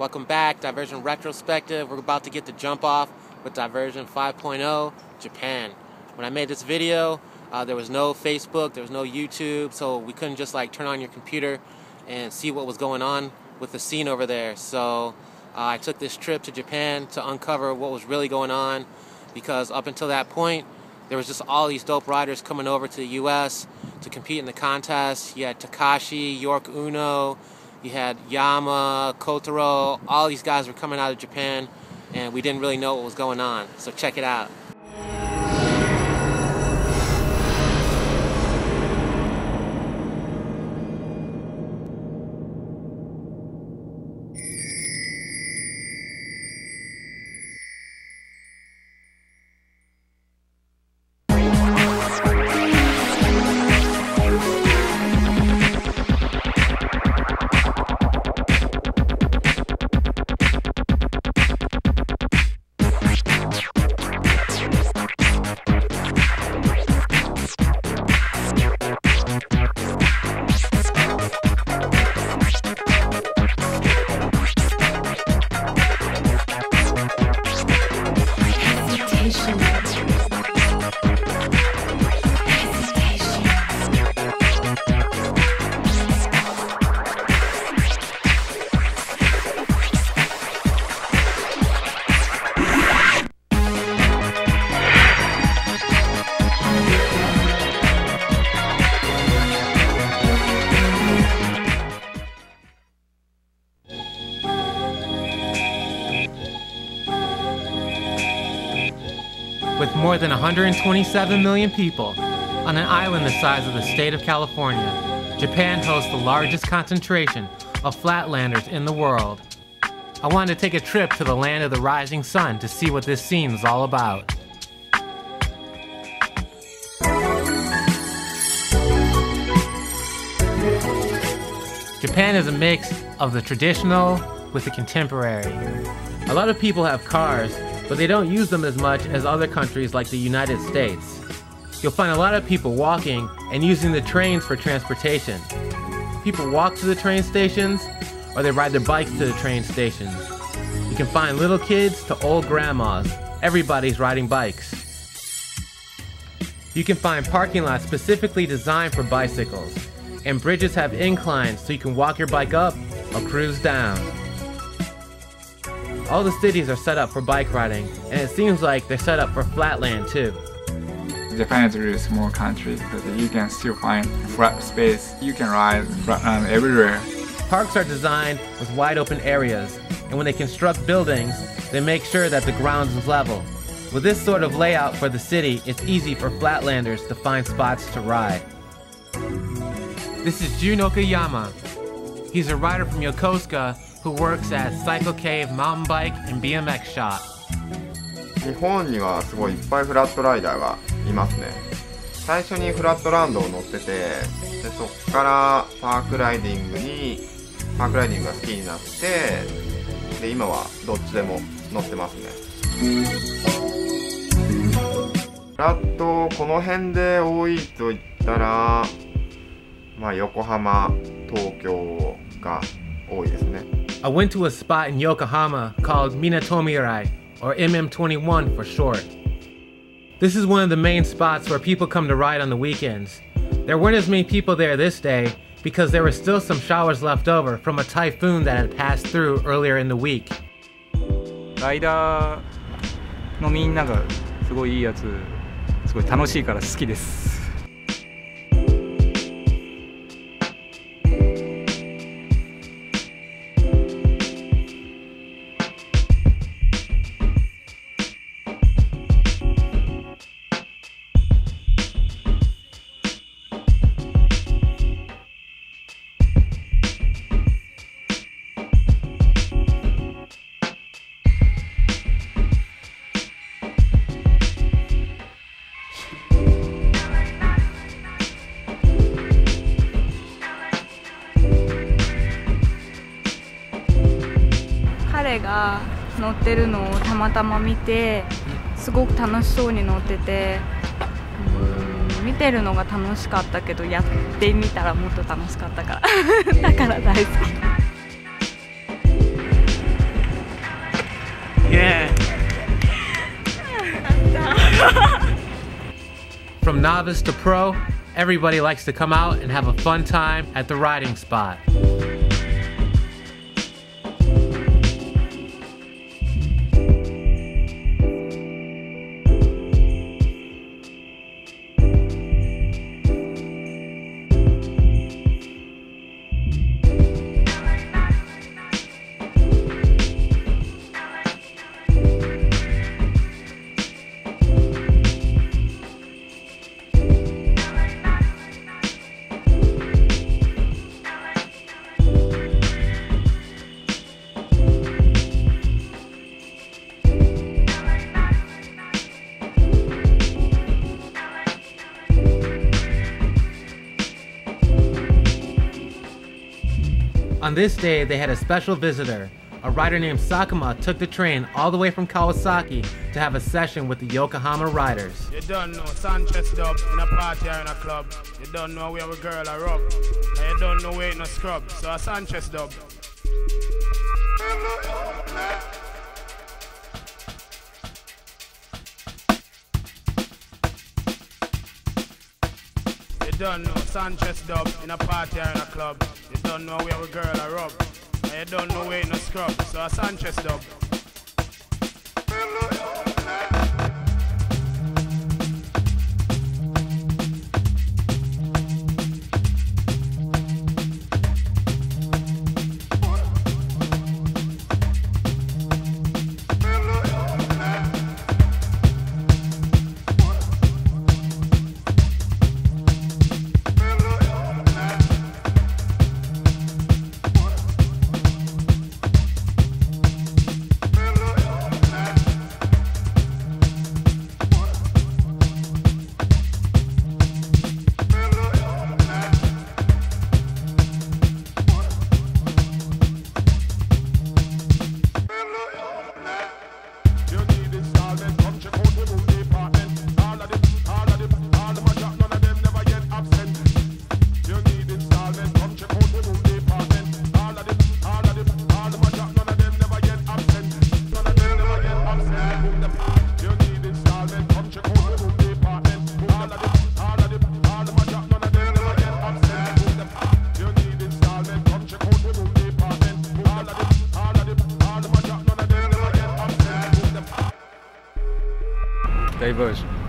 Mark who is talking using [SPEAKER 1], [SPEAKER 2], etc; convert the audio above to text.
[SPEAKER 1] Welcome back, Diversion Retrospective. We're about to get the jump off with Diversion 5.0 Japan. When I made this video, uh, there was no Facebook, there was no YouTube, so we couldn't just like turn on your computer and see what was going on with the scene over there. So uh, I took this trip to Japan to uncover what was really going on because up until that point, there was just all these dope riders coming over to the U.S. to compete in the contest. You had Takashi, York Uno, you had Yama, Kotaro, all these guys were coming out of Japan, and we didn't really know what was going on. So check it out. With more than 127 million people on an island the size of the state of California, Japan hosts the largest concentration of flatlanders in the world. I wanted to take a trip to the land of the rising sun to see what this scene is all about. Japan is a mix of the traditional with the contemporary. A lot of people have cars, but they don't use them as much as other countries like the United States. You'll find a lot of people walking and using the trains for transportation. People walk to the train stations or they ride their bikes to the train stations. You can find little kids to old grandmas. Everybody's riding bikes. You can find parking lots specifically designed for bicycles. And bridges have inclines so you can walk your bike up or cruise down. All the cities are set up for bike riding, and it seems like they're set up for flatland too.
[SPEAKER 2] Japan is a really small country, but you can still find flat space. You can ride flatland everywhere.
[SPEAKER 1] Parks are designed with wide open areas, and when they construct buildings, they make sure that the ground is level. With this sort of layout for the city, it's easy for flatlanders to find spots to ride. This is Jun Okayama. He's a rider from Yokosuka who works at Cycle Cave Mountain Bike and BMX Shop.
[SPEAKER 3] 日本にはすごいいっぱいフラットライダーがいますね。最初にフラットランドを乗っててでそっからパークライディングにパークライディングが好きになってで今はどっちでも乗ってますね。フラットこの辺で多いと言ったらまあ横浜東京が多いですね。
[SPEAKER 1] I went to a spot in Yokohama called Minatomirai, or MM21 for short. This is one of the main spots where people come to ride on the weekends. There weren't as many people there this day because there were still some showers left over from a typhoon that had passed through earlier in the week.
[SPEAKER 4] ライダーのみんながすごいいいやつすごい楽しいから好きです
[SPEAKER 5] 彼が乗ってるのをたまたま見てすごく楽しそうに乗ってて見てるのが楽しかったけどやってみたらもっと楽しかったからだから大好き Yeah
[SPEAKER 1] From novice to pro everybody likes to come out and have a fun time at the riding spot On this day, they had a special visitor. A rider named Sakuma took the train all the way from Kawasaki to have a session with the Yokohama riders.
[SPEAKER 6] You don't know Sanchez dub in a party or in a club. You don't know where a girl a rub. And you don't know where in a scrub. So a Sanchez dub. You don't know Sanchez dub in a party or in a club. You don't know where a girl a rub. And you don't know where in a scrub. So a Sanchez dub.
[SPEAKER 7] All